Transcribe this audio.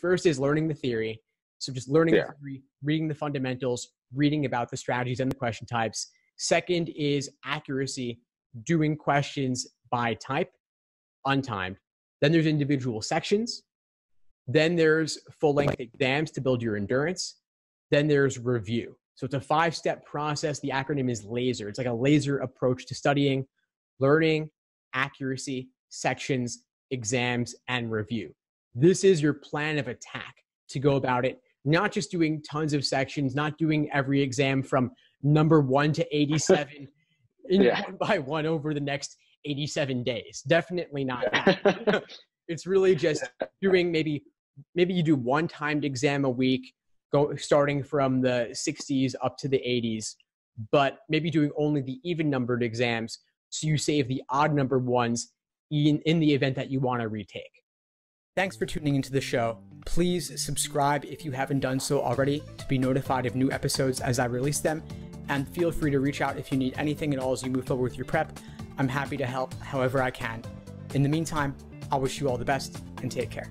first is learning the theory. So just learning Yeah. the theory, reading the fundamentals, reading about the strategies and the question types. Second is accuracy, doing questions by type, untimed. Then there's individual sections. Then there's full length exams to build your endurance. Then there's review. So it's a five step process. The acronym is LASER. It's like a laser approach to studying, learning, accuracy, sections, exams, and review. This is your plan of attack to go about it, not just doing tons of sections, not doing every exam from number one to 87 in Yeah. one by one over the next 87 days. Definitely not that. it's really just doing maybe maybe you do one timed exam a week go starting from the 60s up to the 80s but maybe doing only the even numbered exams so you save the odd numbered ones in, in the event that you want to retake thanks for tuning into the show. Please subscribe if you haven't done so already to be notified of new episodes as i release them. And feel free to reach out if you need anything at all as you move forward with your prep. I'm happy to help however i can. In the meantime i wish you all the best and take care